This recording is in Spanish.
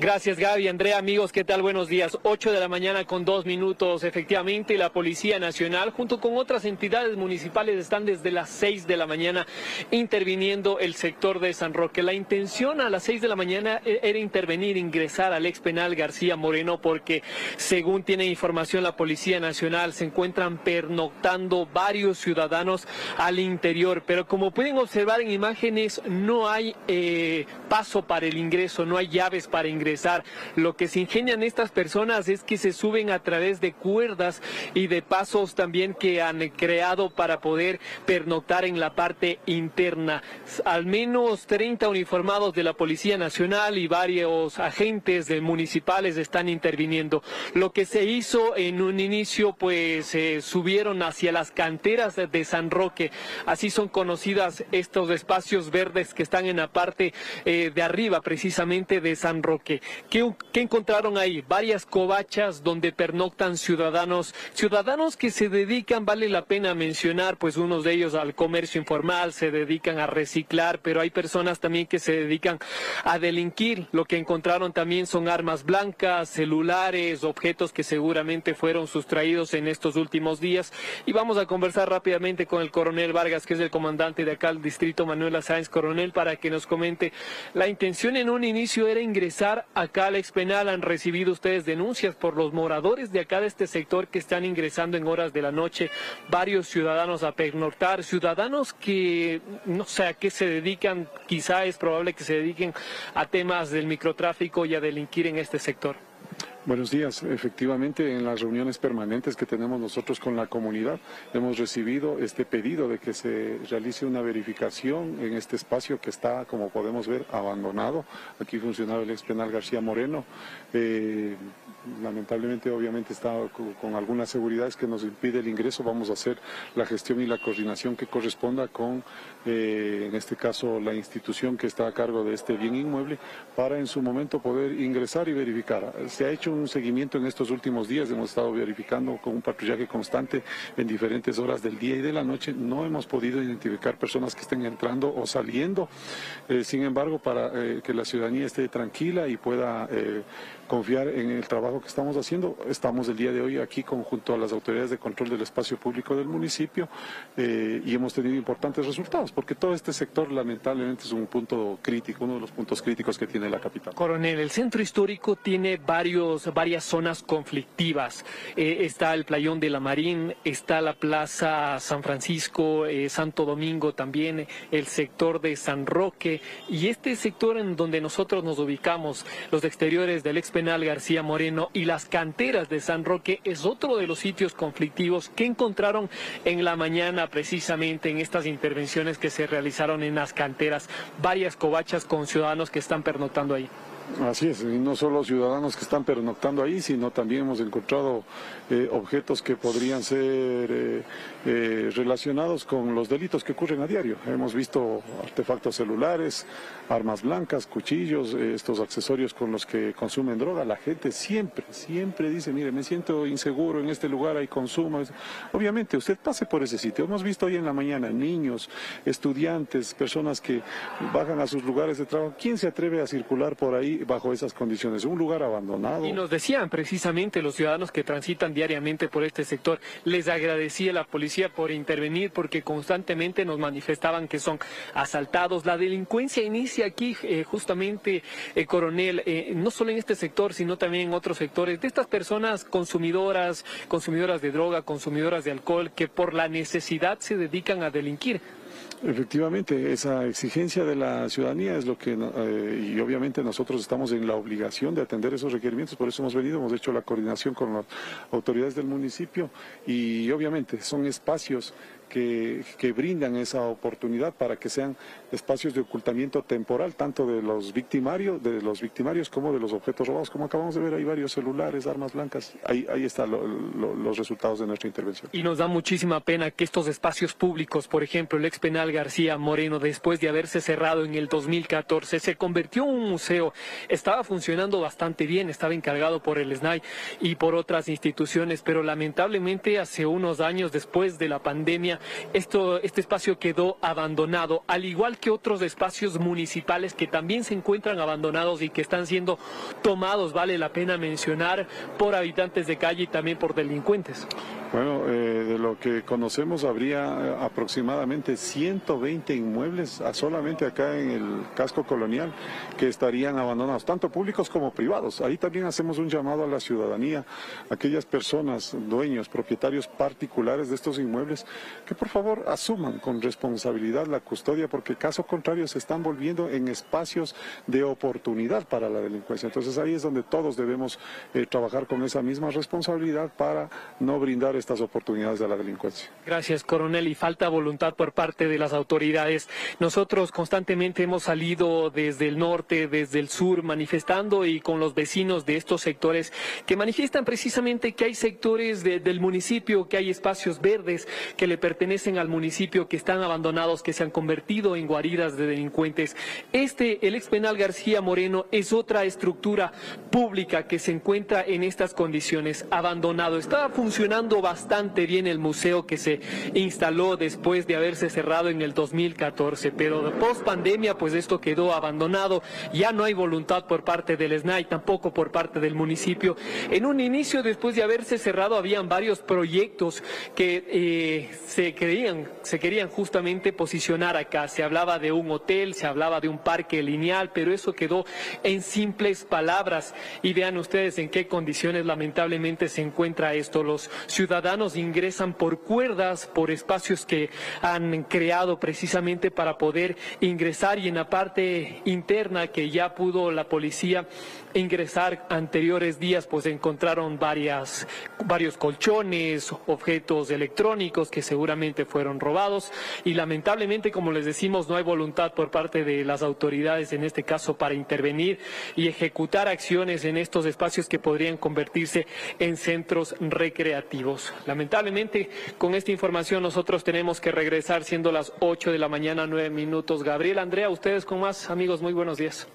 Gracias Gaby, Andrea, amigos, ¿qué tal? Buenos días. 8 de la mañana con dos minutos. Efectivamente, la Policía Nacional junto con otras entidades municipales están desde las 6 de la mañana interviniendo el sector de San Roque. La intención a las 6 de la mañana e-, era intervenir, ingresar al ex penal García Moreno porque según tiene información la Policía Nacional se encuentran pernoctando varios ciudadanos al interior. Pero como pueden observar en imágenes no hay eh, paso para el ingreso, no hay llaves para ingresar. Lo que se ingenian estas personas es que se suben a través de cuerdas y de pasos también que han creado para poder pernoctar en la parte interna. Al menos 30 uniformados de la Policía Nacional y varios agentes municipales están interviniendo. Lo que se hizo en un inicio, pues se subieron hacia las canteras de San Roque. Así son conocidas estos espacios verdes que están en la parte eh, de arriba precisamente de San Roque. ¿Qué, encontraron ahí? Varias covachas donde pernoctan ciudadanos, ciudadanos que se dedican, vale la pena mencionar, pues unos de ellos al comercio informal, se dedican a reciclar, pero hay personas también que se dedican a delinquir. Lo que encontraron también son armas blancas, celulares, objetos que seguramente fueron sustraídos en estos últimos días. Y vamos a conversar rápidamente con el coronel Vargas, que es el comandante de acá del distrito Manuel Sáenz Coronel, para que nos comente. La intención en un inicio era ingresar acá al expenal han recibido ustedes denuncias por los moradores de acá de este sector que están ingresando en horas de la noche, varios ciudadanos a pernoctar, ciudadanos que no sé a qué se dedican, quizá es probable que se dediquen a temas del microtráfico y a delinquir en este sector. Buenos días. Efectivamente, en las reuniones permanentes que tenemos nosotros con la comunidad, hemos recibido este pedido de que se realice una verificación en este espacio que está, como podemos ver, abandonado. Aquí funcionaba el ex penal García Moreno. Eh, lamentablemente obviamente está con, algunas seguridades que nos impide el ingreso, vamos a hacer la gestión y la coordinación que corresponda con, eh, en este caso, la institución que está a cargo de este bien inmueble, para en su momento poder ingresar y verificar. Se ha hecho un seguimiento en estos últimos días, hemos estado verificando con un patrullaje constante en diferentes horas del día y de la noche, no hemos podido identificar personas que estén entrando o saliendo, eh, sin embargo, para eh, que la ciudadanía esté tranquila y pueda confiar en el trabajo que estamos haciendo. Estamos el día de hoy aquí junto a las autoridades de control del espacio público del municipio eh, y hemos tenido importantes resultados, porque todo este sector lamentablemente es un punto crítico, uno de los puntos críticos que tiene la capital. Coronel, el centro histórico tiene varios, varias zonas conflictivas. Eh, está el playón de la Marín, está la plaza San Francisco, eh, Santo Domingo también, el sector de San Roque y este sector en donde nosotros nos ubicamos, los exteriores del ex García Moreno y las canteras de San Roque es otro de los sitios conflictivos que encontraron en la mañana precisamente en estas intervenciones que se realizaron en las canteras, varias covachas con ciudadanos que están pernoctando ahí. Así es, y no solo ciudadanos que están pernoctando ahí, sino también hemos encontrado eh, objetos que podrían ser eh, eh, relacionados con los delitos que ocurren a diario. Hemos visto artefactos celulares, armas blancas, cuchillos, estos accesorios con los que consumen droga. La gente siempre, siempre dice, mire, me siento inseguro en este lugar, hay consumo. Obviamente, usted pase por ese sitio. Hemos visto hoy en la mañana niños, estudiantes, personas que bajan a sus lugares de trabajo. ¿Quién se atreve a circular por ahí bajo esas condiciones, un lugar abandonado. Y nos decían precisamente los ciudadanos que transitan diariamente por este sector, les agradecía la policía por intervenir porque constantemente nos manifestaban que son asaltados. La delincuencia inicia aquí eh, justamente, eh, coronel, eh, no solo en este sector, sino también en otros sectores, de estas personas consumidoras, consumidoras de droga, consumidoras de alcohol, que por la necesidad se dedican a delinquir. Efectivamente, esa exigencia de la ciudadanía es lo que, eh, y obviamente nosotros estamos en la obligación de atender esos requerimientos, por eso hemos venido, hemos hecho la coordinación con las autoridades del municipio y obviamente son espacios que, brindan esa oportunidad para que sean espacios de ocultamiento temporal, tanto de los victimarios, de los victimarios como de los objetos robados. Como acabamos de ver, hay varios celulares, armas blancas. Ahí, ahí están los resultados de nuestra intervención. Y nos da muchísima pena que estos espacios públicos, por ejemplo, el ex penal García Moreno, después de haberse cerrado en el 2014, se convirtió en un museo. Estaba funcionando bastante bien, estaba encargado por el SNAI y por otras instituciones, pero lamentablemente hace unos años, después de la pandemia, esto, este espacio quedó abandonado, al igual que otros espacios municipales que también se encuentran abandonados y que están siendo tomados, vale la pena mencionar, por habitantes de calle y también por delincuentes. Bueno, eh, de lo que conocemos habría eh, aproximadamente 120 inmuebles ah, solamente acá en el casco colonial que estarían abandonados, tanto públicos como privados. Ahí también hacemos un llamado a la ciudadanía, aquellas personas, dueños, propietarios particulares de estos inmuebles, que por favor asuman con responsabilidad la custodia, porque caso contrario se están volviendo en espacios de oportunidad para la delincuencia. Entonces ahí es donde todos debemos eh, trabajar con esa misma responsabilidad para no brindar estas oportunidades a la delincuencia. Gracias, coronel. Y falta voluntad por parte de las autoridades. Nosotros constantemente hemos salido desde el norte, desde el sur, manifestando y con los vecinos de estos sectores que manifiestan precisamente que hay sectores del municipio, que hay espacios verdes que le pertenecen al municipio, que están abandonados, que se han convertido en guaridas de delincuentes. Este, el ex penal García Moreno, es otra estructura pública que se encuentra en estas condiciones, abandonado. Estaba funcionando bastante bien el museo que se instaló después de haberse cerrado en el 2014, pero post pandemia pues esto quedó abandonado, ya no hay voluntad por parte del SNAI, tampoco por parte del municipio. En un inicio, después de haberse cerrado, habían varios proyectos que eh, se, querían, se querían justamente posicionar acá. Se hablaba de un hotel, se hablaba de un parque lineal, pero eso quedó en simples palabras. Y vean ustedes en qué condiciones lamentablemente se encuentra esto. Los ciudadanos ciudadanos ingresan por cuerdas, por espacios que han creado precisamente para poder ingresar y en la parte interna que ya pudo la policía ingresar anteriores días, pues encontraron varias, varios colchones, objetos electrónicos que seguramente fueron robados y lamentablemente, como les decimos, no hay voluntad por parte de las autoridades en este caso para intervenir y ejecutar acciones en estos espacios que podrían convertirse en centros recreativos. Con esta información nosotros tenemos que regresar siendo las 8 de la mañana, 9 minutos. Gabriel, Andrea, ustedes con más amigos, muy buenos días.